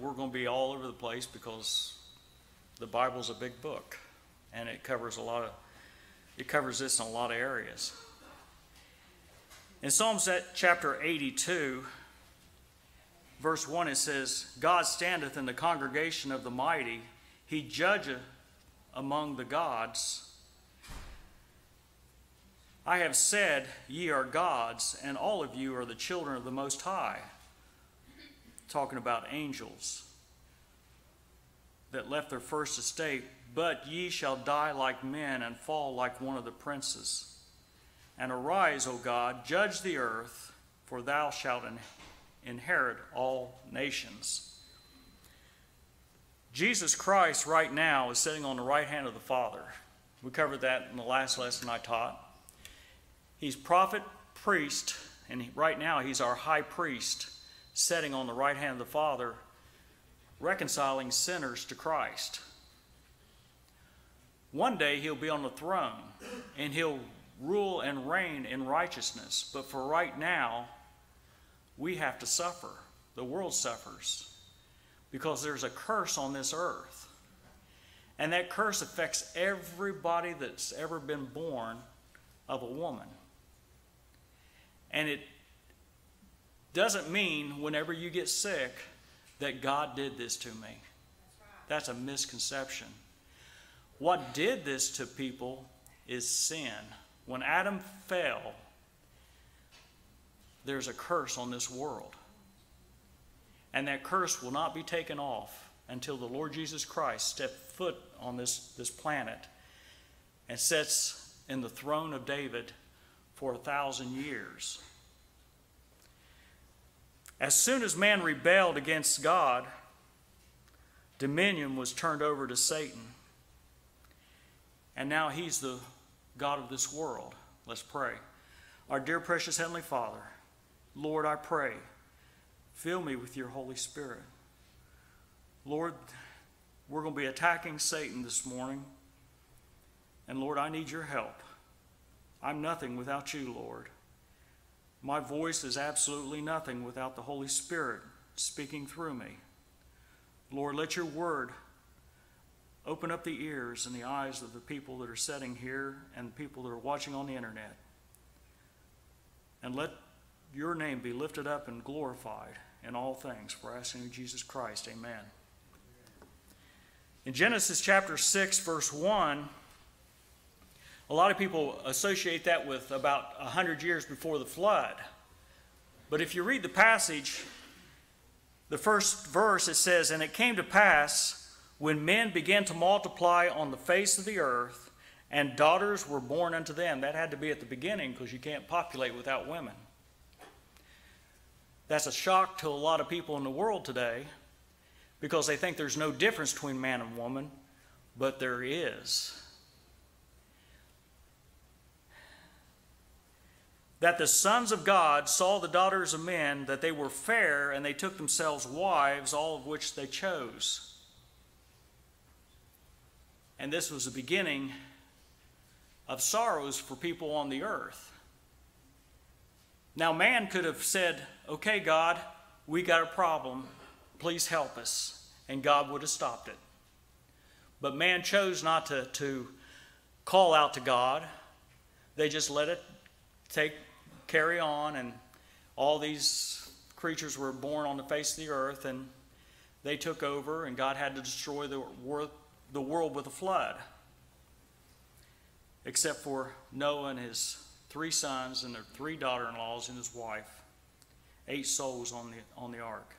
we're going to be all over the place because the Bible's a big book and it covers a lot of it covers this in a lot of areas. In Psalms chapter 82, verse 1, it says, God standeth in the congregation of the mighty, he judgeth among the gods. I have said, Ye are gods, and all of you are the children of the Most High. Talking about angels that left their first estate but ye shall die like men and fall like one of the princes. And arise, O God, judge the earth, for thou shalt inherit all nations. Jesus Christ, right now, is sitting on the right hand of the Father. We covered that in the last lesson I taught. He's prophet, priest, and right now he's our high priest, sitting on the right hand of the Father, reconciling sinners to Christ. One day he'll be on the throne and he'll rule and reign in righteousness. But for right now, we have to suffer. The world suffers because there's a curse on this earth. And that curse affects everybody that's ever been born of a woman. And it doesn't mean whenever you get sick that God did this to me. That's a misconception. What did this to people is sin. When Adam fell, there's a curse on this world. And that curse will not be taken off until the Lord Jesus Christ steps foot on this, this planet and sits in the throne of David for a thousand years. As soon as man rebelled against God, dominion was turned over to Satan. And now he's the God of this world. Let's pray. Our dear precious Heavenly Father, Lord, I pray, fill me with your Holy Spirit. Lord, we're going to be attacking Satan this morning. And Lord, I need your help. I'm nothing without you, Lord. My voice is absolutely nothing without the Holy Spirit speaking through me. Lord, let your word Open up the ears and the eyes of the people that are sitting here and the people that are watching on the internet. And let your name be lifted up and glorified in all things. For asking in Jesus Christ, amen. In Genesis chapter 6, verse 1, a lot of people associate that with about 100 years before the flood. But if you read the passage, the first verse, it says, And it came to pass when men began to multiply on the face of the earth, and daughters were born unto them. That had to be at the beginning because you can't populate without women. That's a shock to a lot of people in the world today because they think there's no difference between man and woman, but there is. That the sons of God saw the daughters of men, that they were fair, and they took themselves wives, all of which they chose. And this was the beginning of sorrows for people on the earth. Now, man could have said, Okay, God, we got a problem. Please help us. And God would have stopped it. But man chose not to, to call out to God. They just let it take carry on, and all these creatures were born on the face of the earth, and they took over, and God had to destroy the the world with a flood, except for Noah and his three sons and their three daughter in laws and his wife. Eight souls on the, on the ark.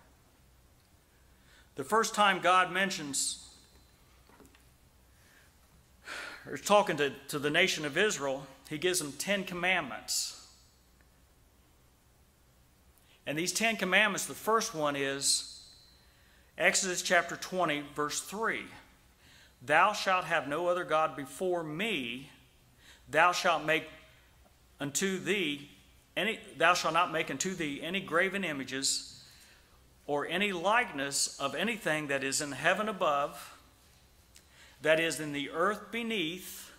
The first time God mentions or talking to, to the nation of Israel, he gives them Ten Commandments. And these Ten Commandments, the first one is Exodus chapter 20, verse 3. Thou shalt have no other God before me. Thou shalt make unto thee any thou shalt not make unto thee any graven images or any likeness of anything that is in heaven above, that is in the earth beneath,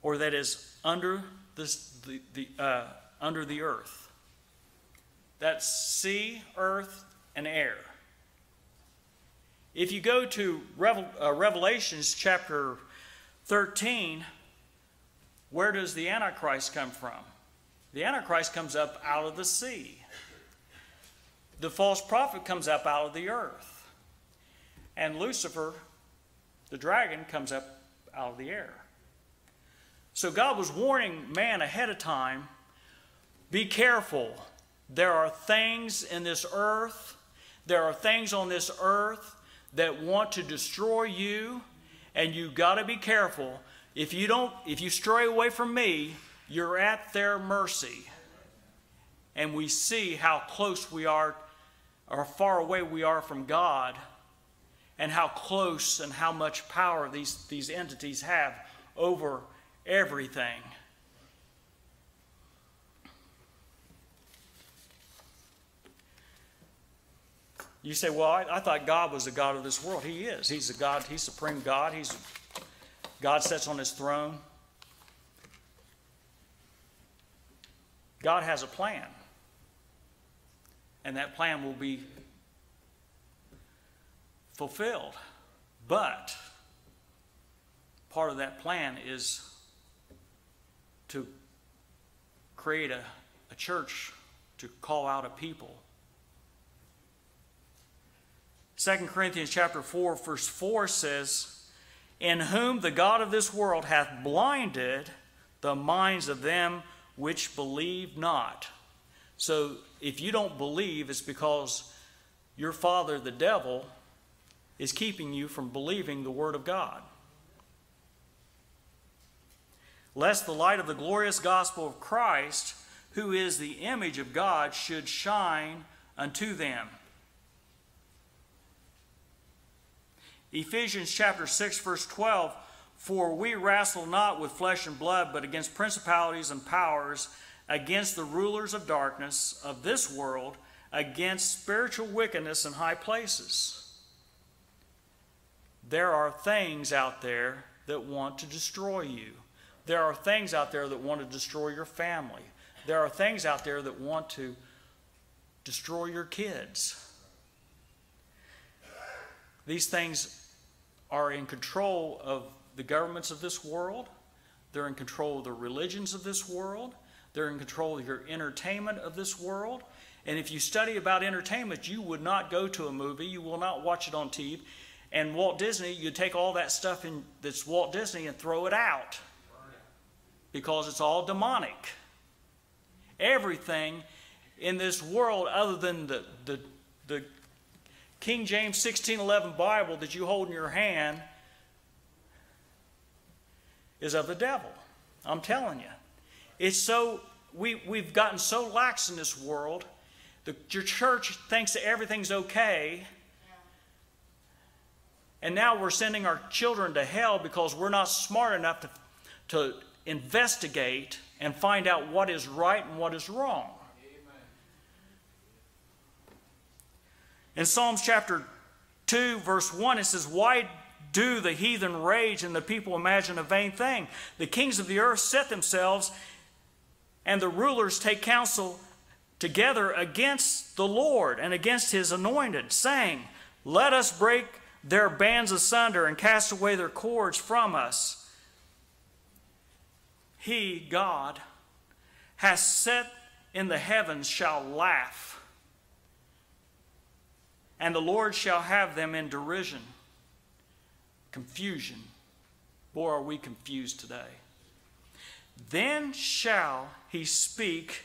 or that is under the, the, uh, under the earth. That's sea, earth, and air. If you go to Revel, uh, Revelations chapter 13, where does the Antichrist come from? The Antichrist comes up out of the sea. The false prophet comes up out of the earth. And Lucifer, the dragon, comes up out of the air. So God was warning man ahead of time be careful. There are things in this earth, there are things on this earth that want to destroy you, and you got to be careful. If you don't, if you stray away from me, you're at their mercy. And we see how close we are, or far away we are from God, and how close and how much power these, these entities have over everything. You say, well, I, I, thought God was the God of this world. He is. He's the God, He's supreme God. He's God sits on his throne. God has a plan. And that plan will be fulfilled. But part of that plan is to create a, a church to call out a people. 2 Corinthians chapter 4 verse 4 says, "In whom the God of this world hath blinded the minds of them which believe not." So if you don't believe, it's because your father the devil is keeping you from believing the word of God lest the light of the glorious gospel of Christ, who is the image of God, should shine unto them. Ephesians chapter 6 verse 12 For we wrestle not with flesh and blood but against principalities and powers against the rulers of darkness of this world against spiritual wickedness in high places There are things out there that want to destroy you there are things out there that want to destroy your family. There are things out there that want to destroy your kids. These things are in control of the governments of this world. They're in control of the religions of this world. They're in control of your entertainment of this world. And if you study about entertainment, you would not go to a movie, you will not watch it on TV. And Walt Disney, you take all that stuff in, that's Walt Disney and throw it out because it's all demonic. Everything in this world, other than the, the, the King James 1611 Bible that you hold in your hand, is of the devil. I'm telling you. It's so, we, we've gotten so lax in this world. The, your church thinks that everything's okay. And now we're sending our children to hell because we're not smart enough to, to investigate and find out what is right and what is wrong. In Psalms chapter 2, verse 1, it says, Why do the heathen rage and the people imagine a vain thing? The kings of the earth set themselves, and the rulers take counsel together against the Lord and against his anointed, saying, Let us break their bands asunder and cast away their cords from us. He, God, has set in the heavens shall laugh, and the Lord shall have them in derision, confusion. Boy, are we confused today. Then shall he speak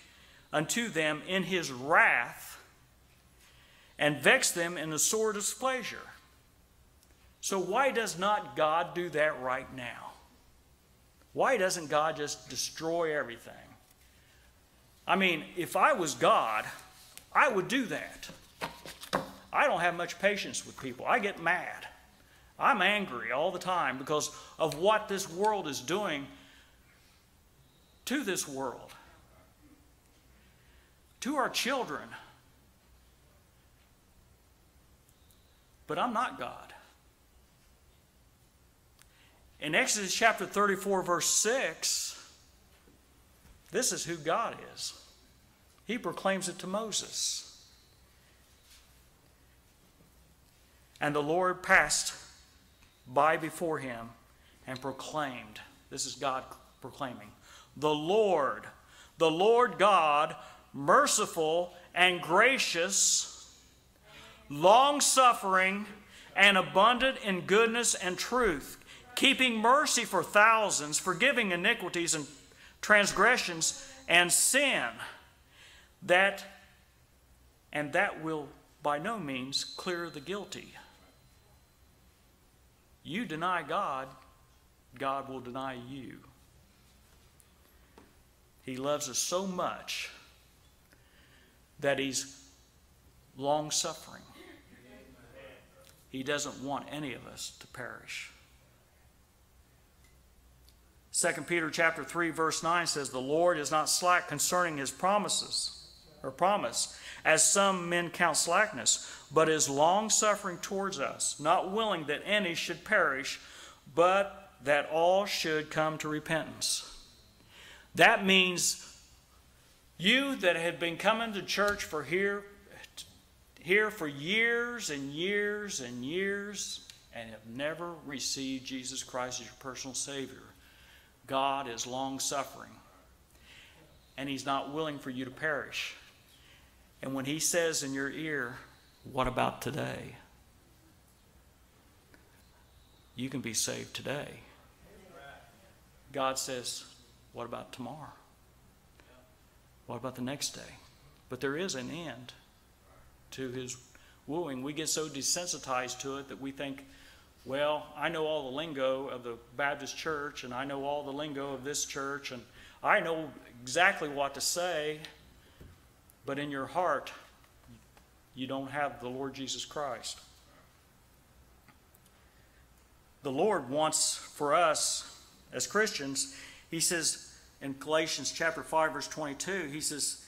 unto them in his wrath and vex them in the sore displeasure. So, why does not God do that right now? Why doesn't God just destroy everything? I mean, if I was God, I would do that. I don't have much patience with people. I get mad. I'm angry all the time because of what this world is doing to this world, to our children. But I'm not God. In Exodus chapter 34, verse 6, this is who God is. He proclaims it to Moses. And the Lord passed by before him and proclaimed, This is God proclaiming, The Lord, the Lord God, merciful and gracious, long suffering, and abundant in goodness and truth, keeping mercy for thousands, forgiving iniquities and transgressions and sin, that and that will by no means clear the guilty. You deny God, God will deny you. He loves us so much that He's long suffering. He doesn't want any of us to perish. 2 Peter chapter 3 verse 9 says the Lord is not slack concerning his promises or promise as some men count slackness but is long suffering towards us not willing that any should perish but that all should come to repentance that means you that had been coming to church for here here for years and years and years and have never received Jesus Christ as your personal savior God is long suffering, and He's not willing for you to perish. And when He says in your ear, What about today? You can be saved today. God says, What about tomorrow? What about the next day? But there is an end to His wooing. We get so desensitized to it that we think, well, I know all the lingo of the Baptist church, and I know all the lingo of this church, and I know exactly what to say, but in your heart, you don't have the Lord Jesus Christ. The Lord wants for us as Christians, He says in Galatians chapter 5, verse 22, He says,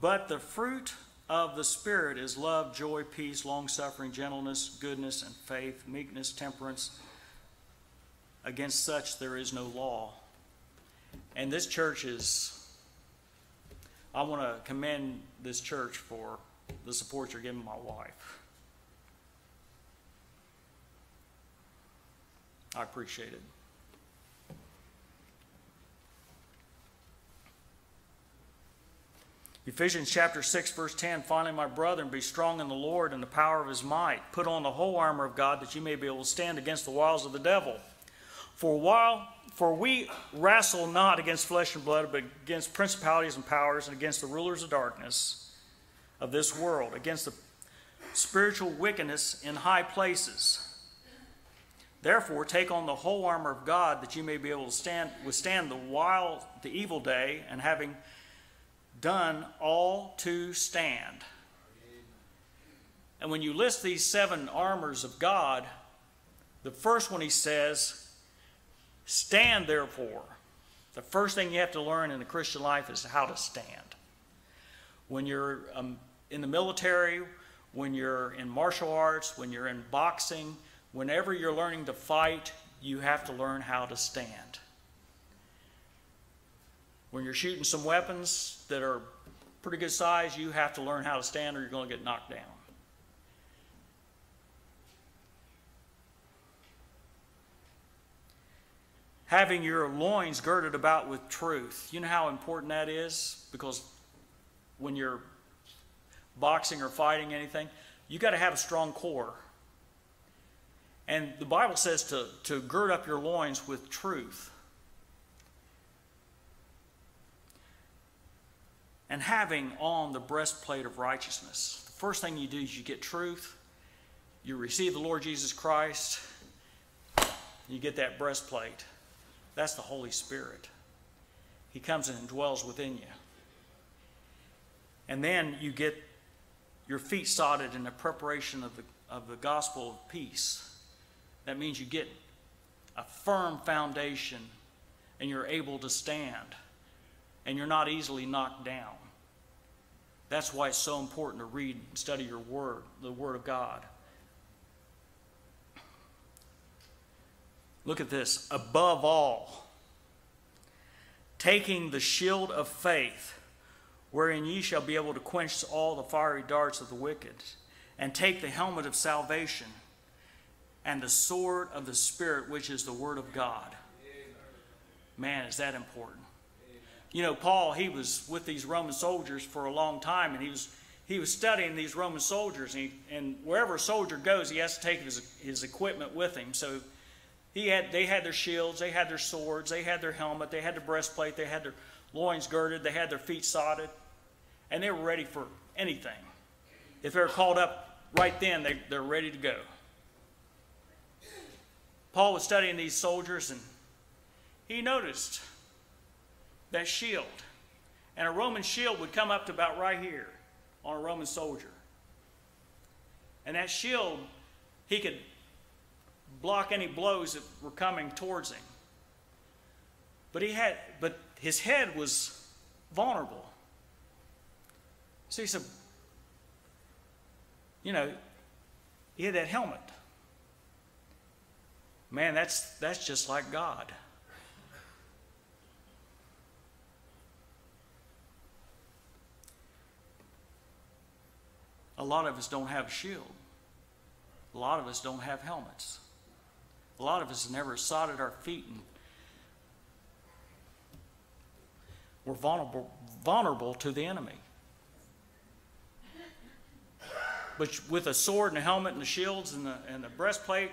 But the fruit of the Spirit is love, joy, peace, long suffering, gentleness, goodness, and faith, meekness, temperance. Against such there is no law. And this church is, I want to commend this church for the support you're giving my wife. I appreciate it. Ephesians chapter 6, verse 10 Finally, my brethren, be strong in the Lord and the power of his might. Put on the whole armor of God that you may be able to stand against the wiles of the devil. For while for we wrestle not against flesh and blood, but against principalities and powers, and against the rulers of darkness of this world, against the spiritual wickedness in high places. Therefore, take on the whole armor of God that you may be able to stand, withstand the while the evil day, and having done all to stand. And when you list these seven armors of God, the first one he says, Stand therefore. The first thing you have to learn in the Christian life is how to stand. When you're um, in the military, when you're in martial arts, when you're in boxing, whenever you're learning to fight, you have to learn how to stand. When you're shooting some weapons that are pretty good size, you have to learn how to stand or you're going to get knocked down. Having your loins girded about with truth. You know how important that is? Because when you're boxing or fighting anything, you got to have a strong core. And the Bible says to, to gird up your loins with truth. and having on the breastplate of righteousness. The first thing you do is you get truth, you receive the Lord Jesus Christ, you get that breastplate. That's the Holy Spirit. He comes and dwells within you. And then you get your feet sodded in the preparation of the, of the gospel of peace. That means you get a firm foundation and you're able to stand and you're not easily knocked down. That's why it's so important to read and study your word, the word of God. Look at this. Above all, taking the shield of faith, wherein ye shall be able to quench all the fiery darts of the wicked, and take the helmet of salvation and the sword of the Spirit, which is the Word of God. Man, is that important. You know, Paul, he was with these Roman soldiers for a long time, and he was, he was studying these Roman soldiers. And, he, and wherever a soldier goes, he has to take his, his equipment with him. So he had, they had their shields, they had their swords, they had their helmet, they had their breastplate, they had their loins girded, they had their feet sodded, and they were ready for anything. If they were called up right then, they, they're ready to go. Paul was studying these soldiers and he noticed that shield. And a Roman shield would come up to about right here on a Roman soldier. And that shield, he could block any blows that were coming towards him. But he had, but his head was vulnerable. So he said, you know, he had that helmet. Man, that's, that's just like God. A lot of us don't have a shield. A lot of us don't have helmets. A lot of us never sodded our feet and we're vulnerable, vulnerable to the enemy. But with a sword and a helmet and the shields and the, and the breastplate,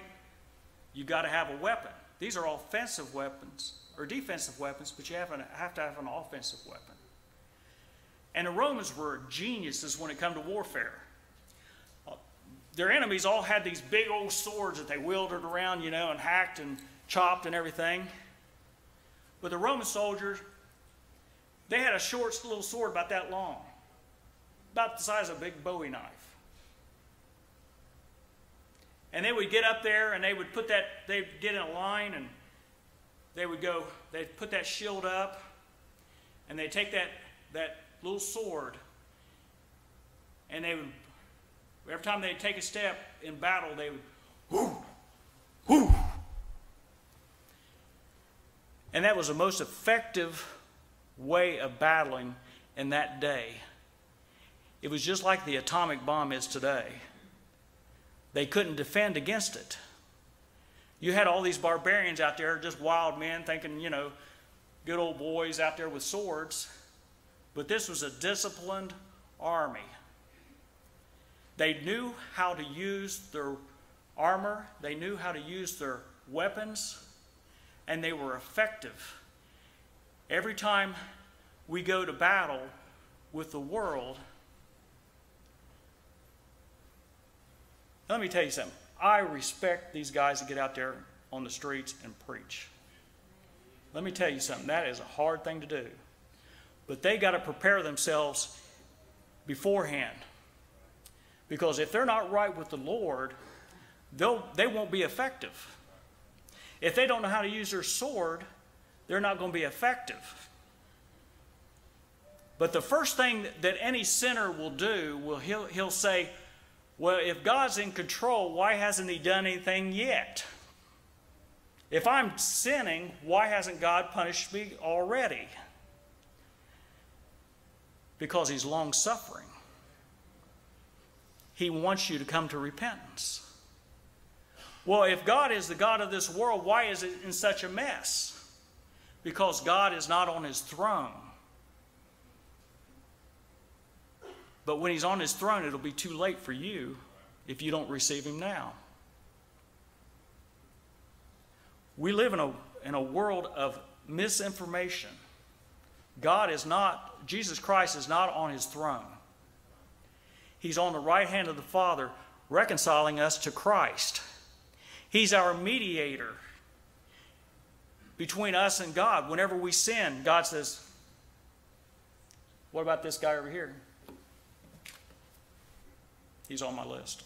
you got to have a weapon. These are offensive weapons or defensive weapons, but you have, an, have to have an offensive weapon. And the Romans were geniuses when it come to warfare. Their enemies all had these big old swords that they wielded around, you know, and hacked and chopped and everything. But the Roman soldiers, they had a short little sword about that long, about the size of a big bowie knife. And they would get up there and they would put that, they'd get in a line and they would go, they'd put that shield up and they'd take that, that little sword and they would, every time they'd take a step in battle, they would, whoo, whoo. And that was the most effective way of battling in that day. It was just like the atomic bomb is today. They couldn't defend against it. You had all these barbarians out there, just wild men, thinking, you know, good old boys out there with swords. But this was a disciplined army. They knew how to use their armor, they knew how to use their weapons, and they were effective. Every time we go to battle with the world, Let me tell you something. I respect these guys that get out there on the streets and preach. Let me tell you something. That is a hard thing to do. But they got to prepare themselves beforehand. Because if they're not right with the Lord, they'll, they won't be effective. If they don't know how to use their sword, they're not going to be effective. But the first thing that any sinner will do, will he'll, he'll say, well, if God's in control, why hasn't He done anything yet? If I'm sinning, why hasn't God punished me already? Because He's long suffering. He wants you to come to repentance. Well, if God is the God of this world, why is it in such a mess? Because God is not on His throne. But when he's on his throne, it'll be too late for you if you don't receive him now. We live in a, in a world of misinformation. God is not, Jesus Christ is not on his throne. He's on the right hand of the Father, reconciling us to Christ. He's our mediator between us and God. Whenever we sin, God says, What about this guy over here? He's on my list.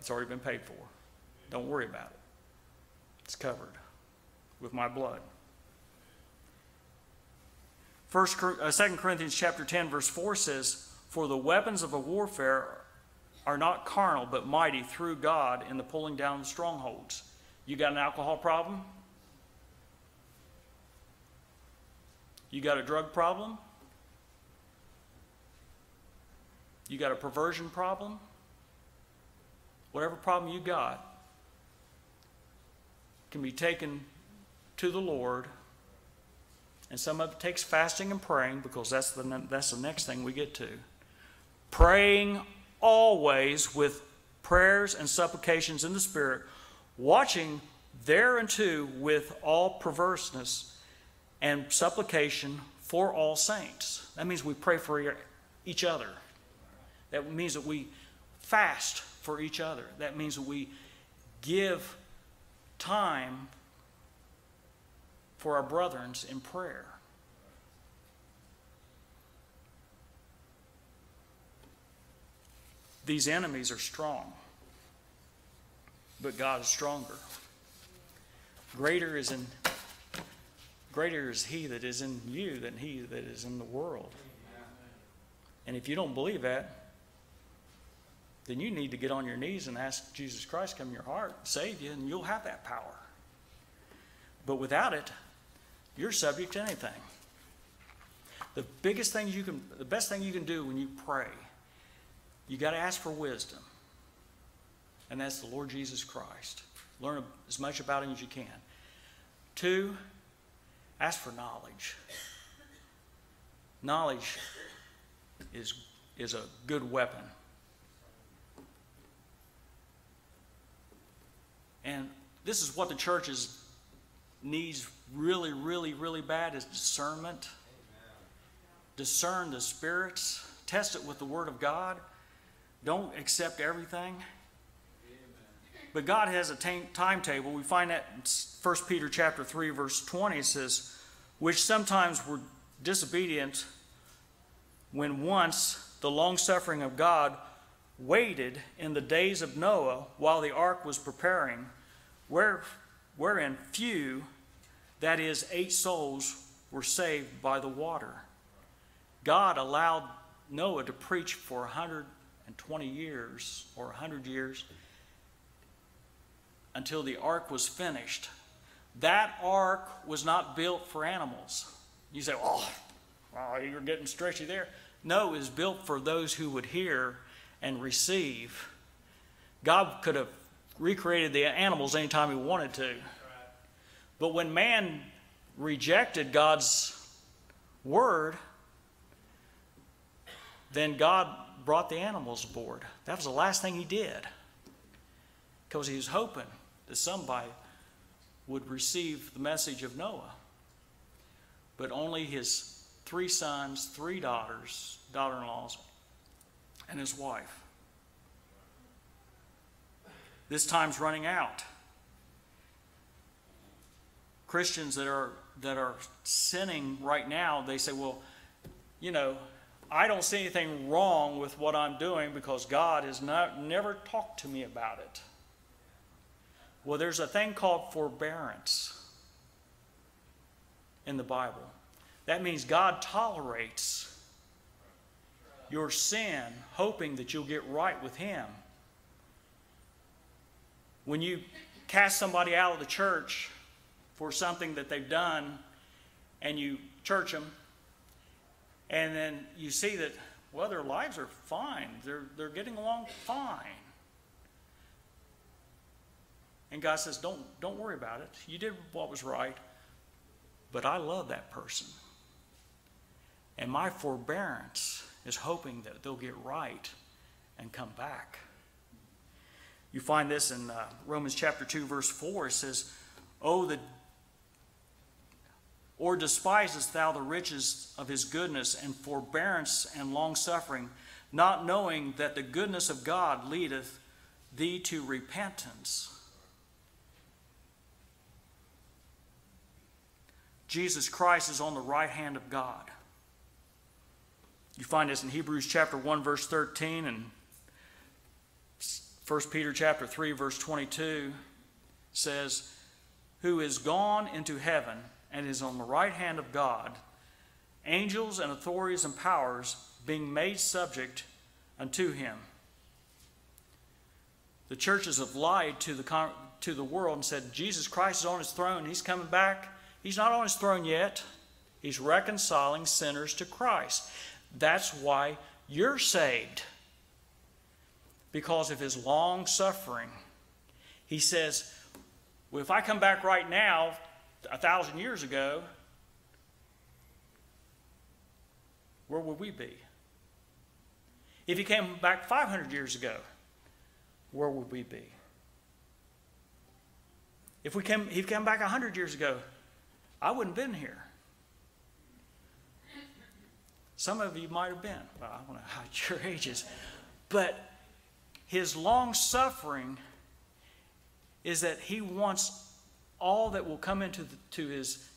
It's already been paid for. Don't worry about it. It's covered with my blood. First, uh, 2 Corinthians chapter 10, verse 4 says, For the weapons of a warfare are not carnal, but mighty through God in the pulling down of strongholds. You got an alcohol problem? You got a drug problem? you got a perversion problem, whatever problem you got, can be taken to the Lord. And some of it takes fasting and praying because that's the, that's the next thing we get to. Praying always with prayers and supplications in the Spirit, watching thereunto with all perverseness and supplication for all saints. That means we pray for each other. That means that we fast for each other. That means that we give time for our brethren in prayer. These enemies are strong, but God is stronger. Greater is in greater is he that is in you than he that is in the world. And if you don't believe that, then you need to get on your knees and ask Jesus Christ come in your heart, save you, and you'll have that power. But without it, you're subject to anything. The biggest thing you can, the best thing you can do when you pray, you got to ask for wisdom. And that's the Lord Jesus Christ. Learn as much about him as you can. Two, ask for knowledge. Knowledge is, is a good weapon. And this is what the church is, needs really, really, really bad is discernment. Discern the spirits. Test it with the Word of God. Don't accept everything. But God has a timetable. We find that in 1 Peter chapter 3, verse 20 it says, which sometimes were disobedient when once the long suffering of God waited in the days of Noah while the ark was preparing, where, wherein few, that is, eight souls, were saved by the water. God allowed Noah to preach for 120 years or 100 years until the ark was finished. That ark was not built for animals. You say, oh, oh you're getting stretchy there. No, it was built for those who would hear and receive. God could have recreated the animals anytime he wanted to. But when man rejected God's word, then God brought the animals aboard. That was the last thing he did. Because he was hoping that somebody would receive the message of Noah. But only his three sons, three daughters, daughter in laws, and his wife. This time's running out. Christians that are that are sinning right now, they say, well, you know, I don't see anything wrong with what I'm doing because God has not, never talked to me about it. Well, there's a thing called forbearance in the Bible. That means God tolerates your sin, hoping that you'll get right with Him. When you cast somebody out of the church for something that they've done and you church them, and then you see that, well, their lives are fine, they're, they're getting along fine. And God says, don't, don't worry about it. You did what was right, but I love that person. And my forbearance is hoping that they'll get right and come back. You find this in uh, Romans chapter 2, verse 4. It says, Oh, the or despisest thou the riches of his goodness and forbearance and long suffering, not knowing that the goodness of God leadeth thee to repentance? Jesus Christ is on the right hand of God. You find this in Hebrews chapter 1 verse 13 and 1 Peter chapter 3 verse 22 says, "Who is gone into heaven and is on the right hand of God, angels and authorities and powers being made subject unto him." The churches have lied to the to the world and said Jesus Christ is on his throne, he's coming back. He's not on his throne yet. He's reconciling sinners to Christ. That's why you're saved. because of his long suffering. He says, well, if I come back right now, a thousand years ago, where would we be? If he came back 500 years ago, where would we be? If we came, he came back 100 years ago, I wouldn't have been here. Some of you might have been. Well, I want to hide your ages. But his long suffering is that he wants all that will come into the, to his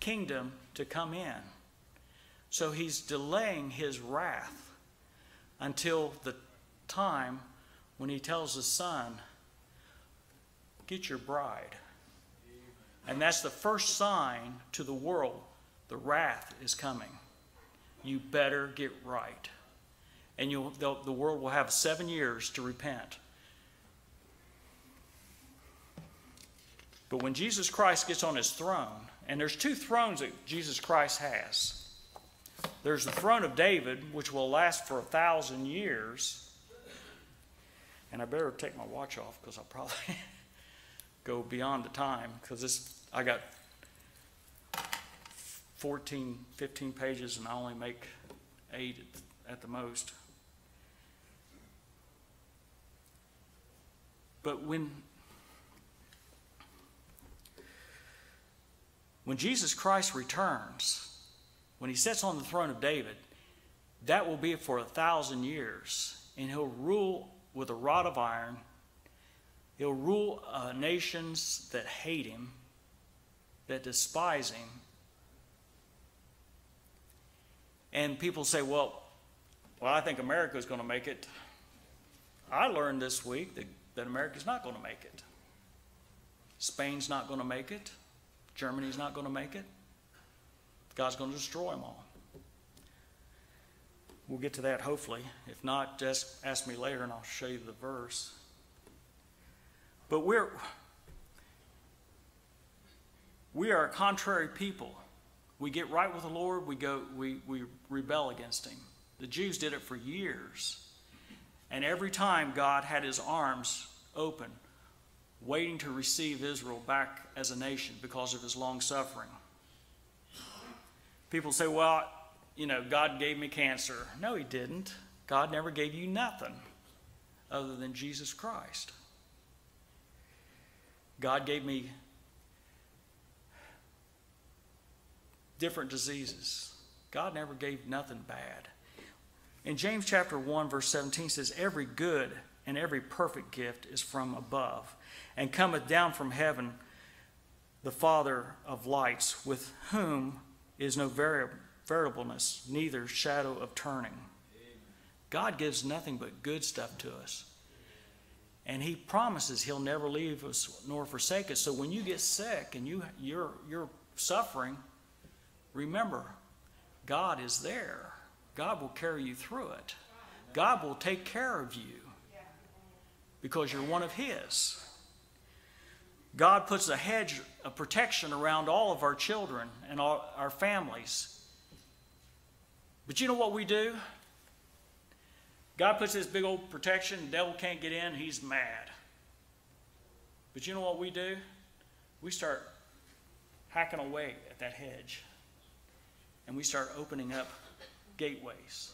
kingdom to come in. So he's delaying his wrath until the time when he tells his son, Get your bride. And that's the first sign to the world the wrath is coming. You better get right. And the world will have seven years to repent. But when Jesus Christ gets on his throne, and there's two thrones that Jesus Christ has there's the throne of David, which will last for a thousand years. And I better take my watch off because I'll probably go beyond the time because this I got 14, 15 pages and I only make eight at the most. But when when Jesus Christ returns, when he sits on the throne of David, that will be for a thousand years, and he'll rule with a rod of iron. He'll rule uh, nations that hate him that despise him. And people say, well, well, I think America is going to make it. I learned this week that, that America's not going to make it. Spain's not going to make it. Germany's not going to make it. God's going to destroy them all. We'll get to that hopefully. If not, just ask me later and I'll show you the verse. But we're we are a contrary people. We get right with the Lord, we go we, we rebel against him. The Jews did it for years. And every time God had his arms open, waiting to receive Israel back as a nation because of his long suffering. People say, well, you know, God gave me cancer. No, he didn't. God never gave you nothing other than Jesus Christ. God gave me different diseases. God never gave nothing bad. In James chapter 1 verse 17 says every good and every perfect gift is from above and cometh down from heaven the Father of lights with whom is no variableness neither shadow of turning. God gives nothing but good stuff to us. And he promises he'll never leave us nor forsake us. So when you get sick and you you're you're suffering, Remember, God is there. God will carry you through it. God will take care of you because you're one of His. God puts a hedge of protection around all of our children and all our families. But you know what we do? God puts this big old protection, the devil can't get in, he's mad. But you know what we do? We start hacking away at that hedge and we start opening up gateways.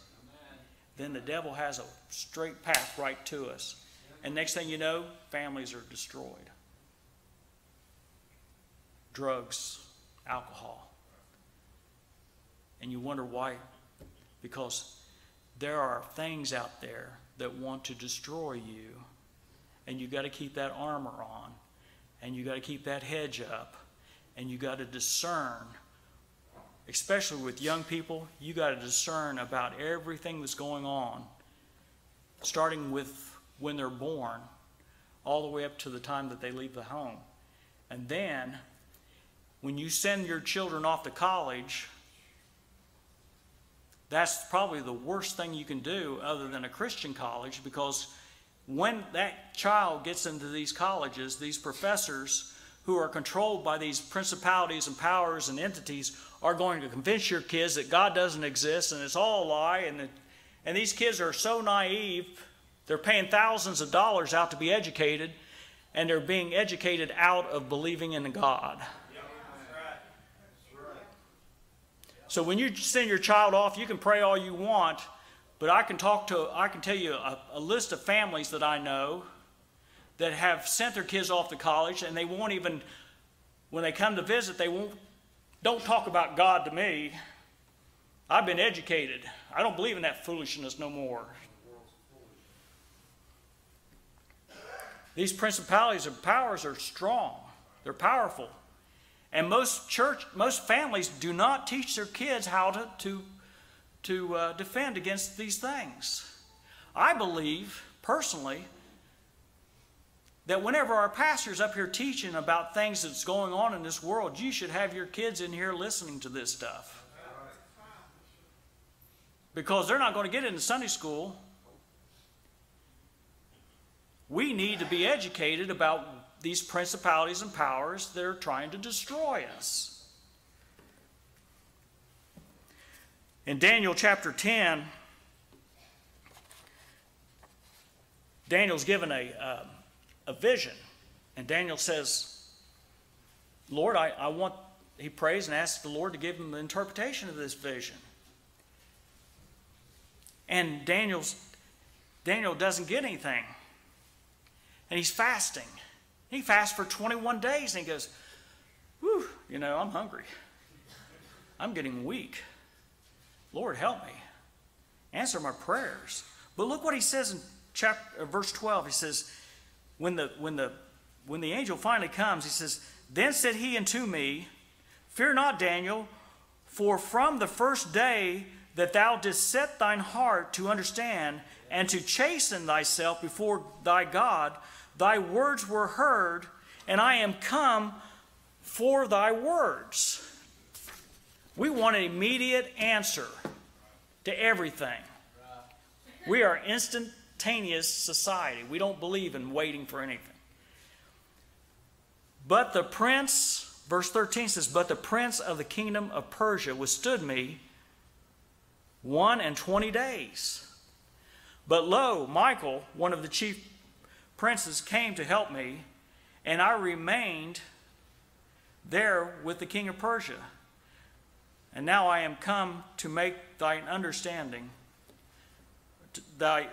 Then the devil has a straight path right to us. And next thing you know, families are destroyed. Drugs, alcohol. And you wonder why? Because there are things out there that want to destroy you. And you got to keep that armor on. And you got to keep that hedge up. And you got to discern especially with young people, you got to discern about everything that's going on, starting with when they're born, all the way up to the time that they leave the home. And then, when you send your children off to college, that's probably the worst thing you can do other than a Christian college because when that child gets into these colleges, these professors who are controlled by these principalities and powers and entities are going to convince your kids that God doesn't exist and it's all a lie. And, and these kids are so naive They're paying thousands of dollars out to be educated, and they're being educated out of believing in God. So when you send your child off, you can pray all you want, but I can talk to, I can tell you a, a list of families that I know that have sent their kids off to college, and they won't even, when they come to visit, they won't, don't talk about God to me. I've been educated. I don't believe in that foolishness no more. These principalities and powers are strong. They're powerful. And most church, most families do not teach their kids how to, to, to uh, defend against these things. I believe, personally, that whenever our pastor's up here teaching about things that's going on in this world, you should have your kids in here listening to this stuff. Because they're not going to get it in Sunday school. We need to be educated about these principalities and powers that are trying to destroy us. In Daniel chapter 10, Daniel's given a, uh, a vision. And Daniel says, Lord, I, I want, he prays and asks the Lord to give him the interpretation of this vision. And Daniel's, Daniel doesn't get anything and he's fasting. He fasts for 21 days and he goes, Whew, you know, I'm hungry. I'm getting weak. Lord, help me. Answer my prayers. But look what he says in chapter, uh, verse 12. He says, when the, when, the, when the angel finally comes, he says, Then said he unto me, Fear not, Daniel, for from the first day that thou didst set thine heart to understand and to chasten thyself before thy God, Thy words were heard, and I am come for thy words. We want an immediate answer to everything. We are instantaneous society. We don't believe in waiting for anything. But the prince, verse 13 says, But the prince of the kingdom of Persia withstood me one and twenty days. But lo, Michael, one of the chief princes came to help me, and I remained there with the king of Persia. And now I am come to make thine understanding, thy,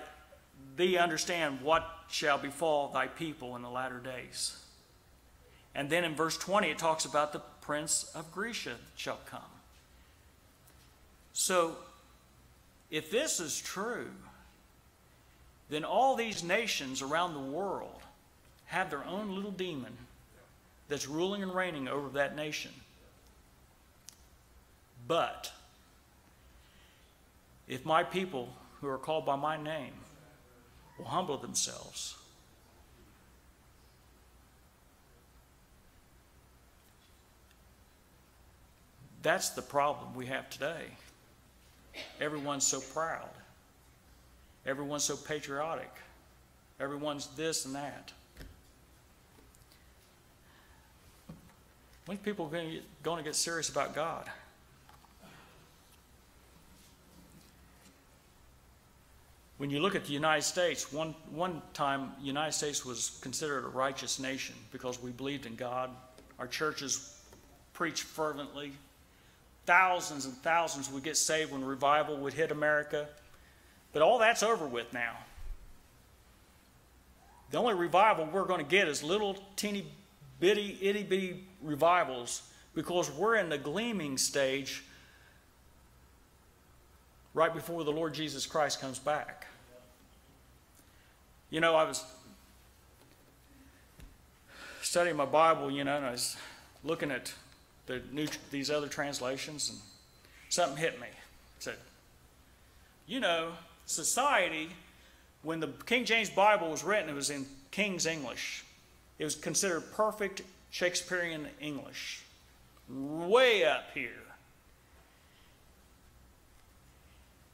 thee understand what shall befall thy people in the latter days. And then in verse 20, it talks about the prince of Grecia shall come. So, if this is true, then all these nations around the world have their own little demon that's ruling and reigning over that nation. But if my people who are called by my name will humble themselves, that's the problem we have today. Everyone's so proud. Everyone's so patriotic. Everyone's this and that. When people going to get serious about God? When you look at the United States, one, one time the United States was considered a righteous nation because we believed in God. Our churches preached fervently. Thousands and thousands would get saved when revival would hit America. But all that's over with now. The only revival we're going to get is little teeny bitty, itty bitty revivals because we're in the gleaming stage right before the Lord Jesus Christ comes back. You know, I was studying my Bible, you know, and I was looking at the new, these other translations, and something hit me. It said, you know, society, when the King James Bible was written, it was in King's English. It was considered perfect Shakespearean English. Way up here.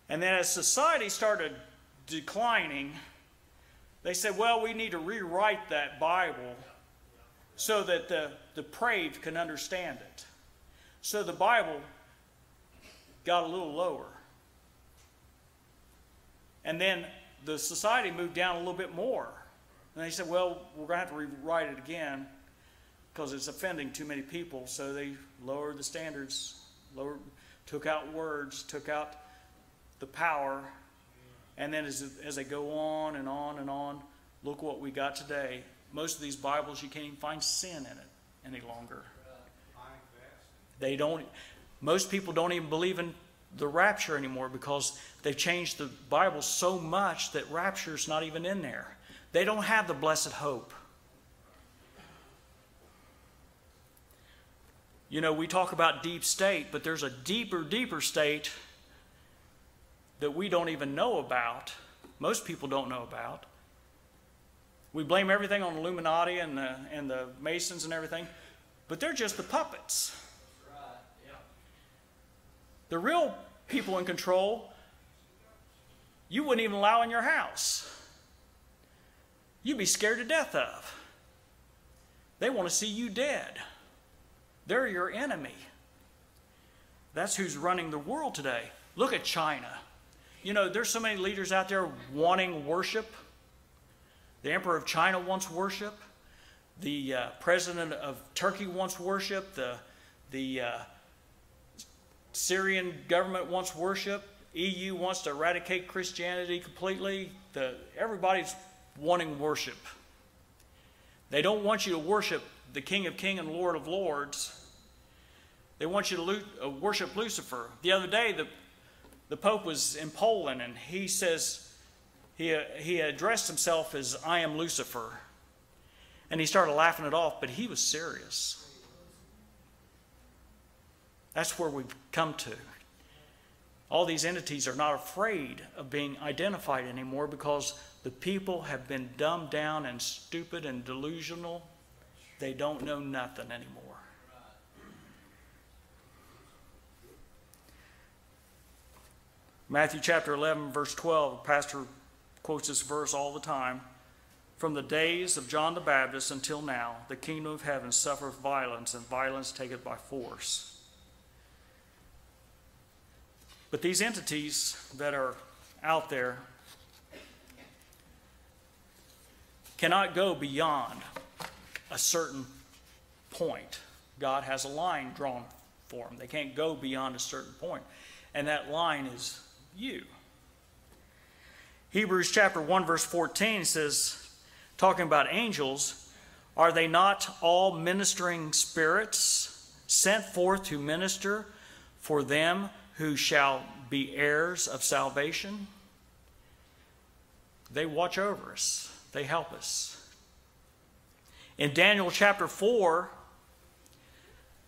And then as society started declining, they said, well, we need to rewrite that Bible so that the depraved can understand it. So the Bible got a little lower. And then the society moved down a little bit more. And they said, well, we're going to have to rewrite it again because it's offending too many people. So they lowered the standards, lowered, took out words, took out the power. And then as, as they go on and on and on, look what we got today. Most of these Bibles, you can't even find sin in it any longer. They don't, most people don't even believe in the rapture anymore because they've changed the Bible so much that rapture's not even in there. They don't have the blessed hope. You know, we talk about deep state, but there's a deeper, deeper state that we don't even know about. Most people don't know about. We blame everything on Illuminati and the, and the Masons and everything, but they're just the puppets. The real people in control, you wouldn't even allow in your house. You'd be scared to death of. They want to see you dead. They're your enemy. That's who's running the world today. Look at China. You know, there's so many leaders out there wanting worship. The Emperor of China wants worship. The uh, President of Turkey wants worship. The, the uh, Syrian government wants worship. EU wants to eradicate Christianity completely. The, everybody's wanting worship. They don't want you to worship the King of Kings and Lord of Lords. They want you to uh, worship Lucifer. The other day, the, the Pope was in Poland and he says, he, uh, he addressed himself as, I am Lucifer. And he started laughing it off, but he was serious. That's where we've come to. All these entities are not afraid of being identified anymore because the people have been dumbed down and stupid and delusional. They don't know nothing anymore. Matthew chapter 11, verse 12, Pastor quotes this verse all the time. From the days of John the Baptist until now, the kingdom of heaven suffereth violence, and violence taketh by force. But these entities that are out there cannot go beyond a certain point. God has a line drawn for them. They can't go beyond a certain point. And that line is you. Hebrews chapter 1 verse 14 says talking about angels, are they not all ministering spirits sent forth to minister for them who shall be heirs of salvation. They watch over us, they help us. In Daniel chapter 4,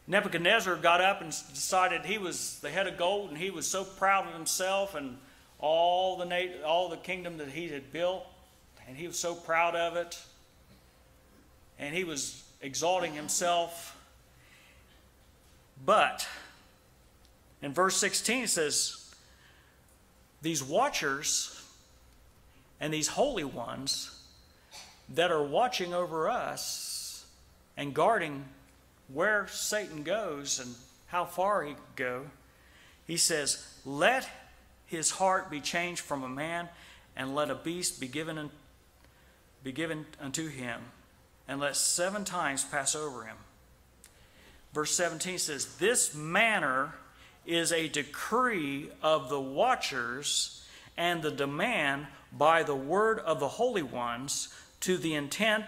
Nebuchadnezzar got up and decided he was the head of gold and he was so proud of himself and all the, all the kingdom that he had built, and he was so proud of it. And he was exalting himself. But in verse 16 it says, These watchers and these holy ones that are watching over us and guarding where Satan goes and how far he could go, he says, Let his heart be changed from a man, and let a beast be given, be given unto him, and let seven times pass over him. Verse 17 says, This manner is a decree of the watchers and the demand by the word of the holy ones to the intent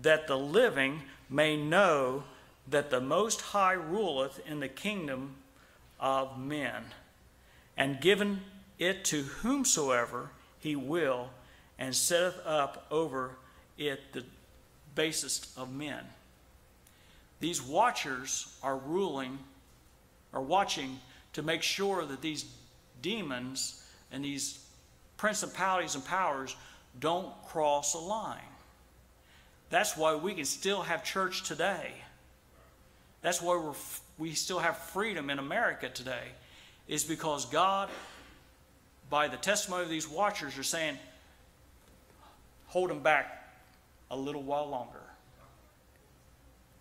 that the living may know that the Most High ruleth in the kingdom of men, and given it to whomsoever he will, and setteth up over it the basest of men. These watchers are ruling, are watching to make sure that these demons and these principalities and powers don't cross a line. That's why we can still have church today. That's why we're, we still have freedom in America today, is because God, by the testimony of these watchers, are saying, hold them back a little while longer.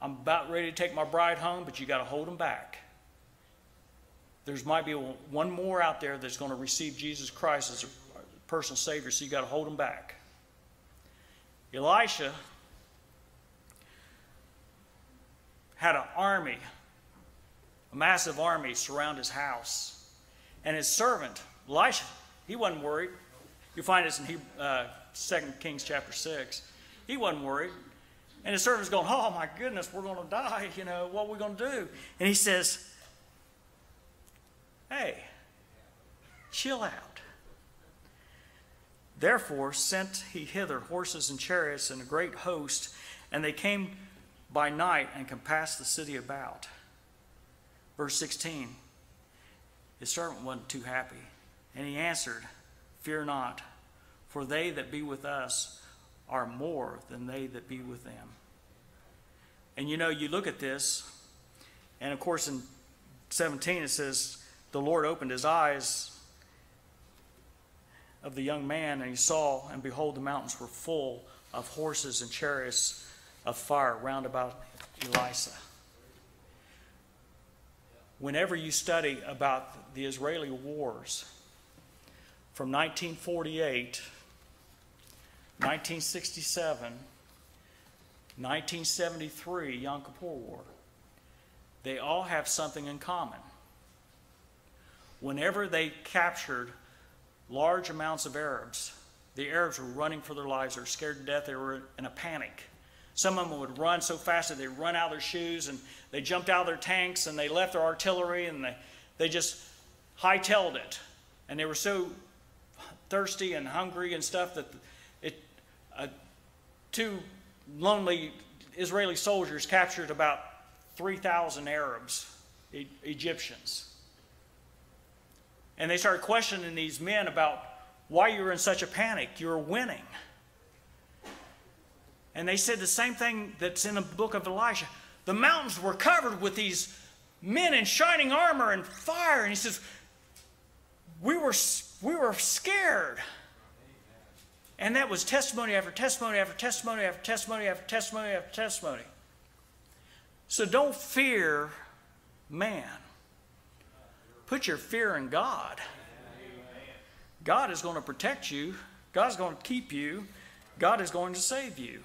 I'm about ready to take my bride home, but you got to hold them back. There's might be one more out there that's going to receive Jesus Christ as a personal savior, so you got to hold them back. Elisha had an army, a massive army surround his house. And his servant, Elisha, he wasn't worried. You find this in uh, 2 Kings chapter 6. He wasn't worried. And his servant's going, Oh my goodness, we're going to die. You know, what are we going to do? And he says, Hey, chill out. Therefore sent he hither horses and chariots and a great host, and they came by night and compassed the city about. Verse 16 His servant wasn't too happy, and he answered, Fear not, for they that be with us are more than they that be with them. And you know, you look at this, and of course in 17 it says, The Lord opened his eyes of the young man, and he saw, and behold, the mountains were full of horses and chariots of fire round about Elisha. Whenever you study about the Israeli wars from 1948, 1967, 1973, Yom Kippur War, they all have something in common. Whenever they captured large amounts of Arabs. The Arabs were running for their lives. They were scared to death. They were in a panic. Some of them would run so fast that they'd run out of their shoes and they jumped out of their tanks and they left their artillery and they, they just hightailed it. And they were so thirsty and hungry and stuff that it, uh, two lonely Israeli soldiers captured about 3,000 Arabs, e- Egyptians. And they started questioning these men about why you were in such a panic. You were winning. And they said the same thing that's in the book of Elijah. The mountains were covered with these men in shining armor and fire. And he says, We were, we were scared. And that was testimony after testimony after testimony after testimony after testimony after testimony. So don't fear man. Put your fear in God. God is going to protect you. God is going to keep you. God is going to save you.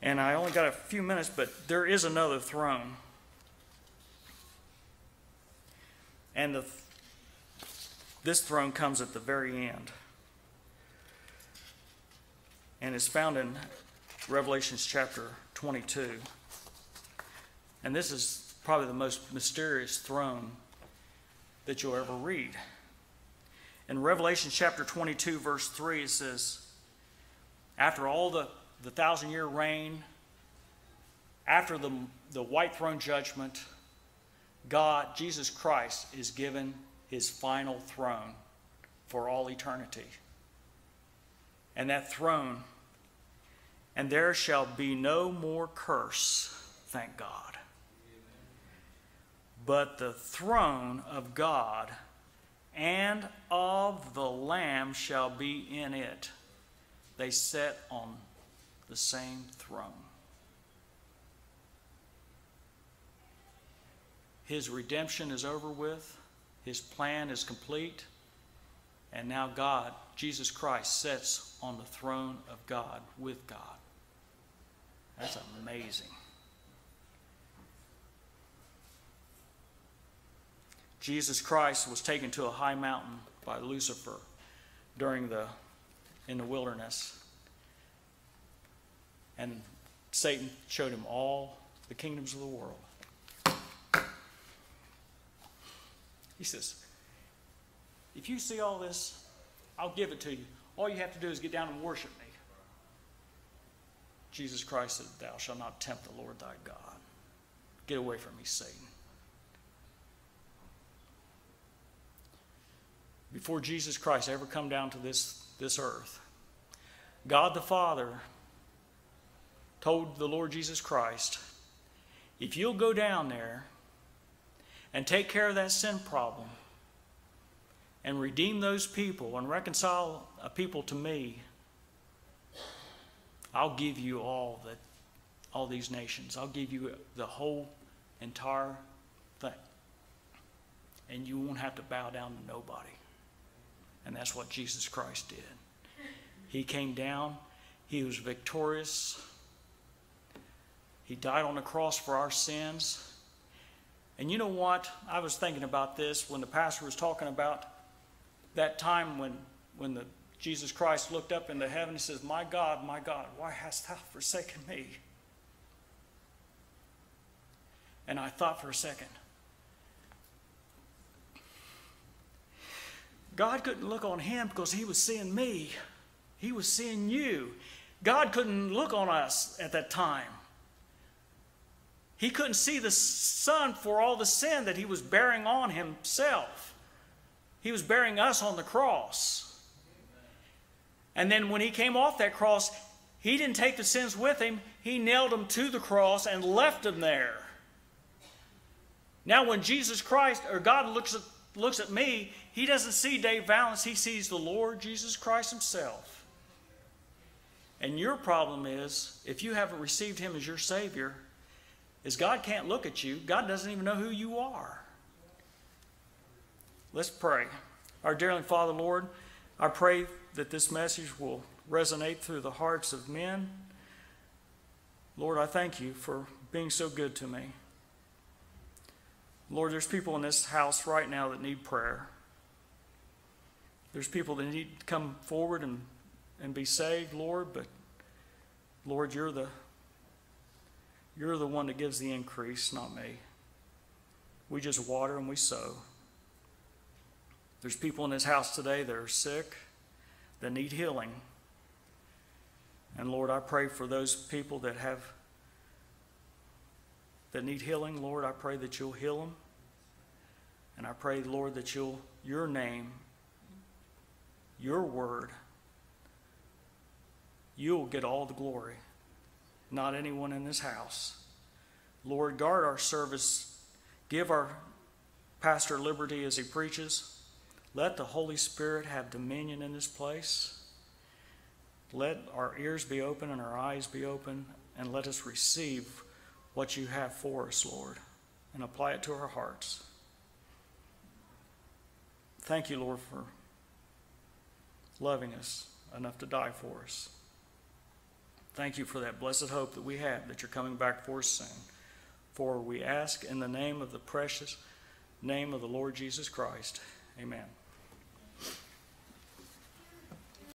And I only got a few minutes, but there is another throne. And the, this throne comes at the very end. And is found in Revelations chapter 22. And this is probably the most mysterious throne that you'll ever read. In Revelation chapter 22, verse 3, it says, After all the, the thousand year reign, after the, the white throne judgment, God, Jesus Christ, is given his final throne for all eternity. And that throne, and there shall be no more curse, thank God but the throne of God and of the Lamb shall be in it. They sit on the same throne. His redemption is over with, his plan is complete, and now God, Jesus Christ, sits on the throne of God with God. That's amazing. Jesus Christ was taken to a high mountain by Lucifer during the in the wilderness. And Satan showed him all the kingdoms of the world. He says, If you see all this, I'll give it to you. All you have to do is get down and worship me. Jesus Christ said, Thou shalt not tempt the Lord thy God. Get away from me, Satan. Before Jesus Christ ever come down to this, this earth, God the Father told the Lord Jesus Christ, if you'll go down there and take care of that sin problem and redeem those people and reconcile a people to me, I'll give you all that all these nations. I'll give you the whole entire thing. And you won't have to bow down to nobody. And that's what Jesus Christ did. He came down, he was victorious. He died on the cross for our sins. And you know what? I was thinking about this when the pastor was talking about that time when, when the, Jesus Christ looked up into heaven. He says, My God, my God, why hast thou forsaken me? And I thought for a second, God couldn't look on him because he was seeing me. He was seeing you. God couldn't look on us at that time. He couldn't see the Son for all the sin that he was bearing on himself. He was bearing us on the cross. And then when he came off that cross, he didn't take the sins with him, he nailed them to the cross and left them there. Now, when Jesus Christ or God looks at, looks at me, he doesn't see Dave Vallance, he sees the Lord Jesus Christ himself. And your problem is, if you haven't received him as your Savior, is God can't look at you. God doesn't even know who you are. Let's pray. Our dearly Father, Lord, I pray that this message will resonate through the hearts of men. Lord, I thank you for being so good to me. Lord, there's people in this house right now that need prayer. There's people that need to come forward and, and be saved, Lord, but Lord, you're the you're the one that gives the increase, not me. We just water and we sow. There's people in this house today that are sick, that need healing. And Lord, I pray for those people that have that need healing, Lord, I pray that you'll heal them. And I pray, Lord, that you'll your name, your word, you'll get all the glory not anyone in this house. Lord, guard our service. Give our pastor liberty as he preaches. Let the Holy Spirit have dominion in this place. Let our ears be open and our eyes be open, and let us receive what you have for us, Lord, and apply it to our hearts. Thank you, Lord, for loving us enough to die for us. Thank you for that blessed hope that we have that you're coming back for us soon. For we ask in the name of the precious name of the Lord Jesus Christ. Amen.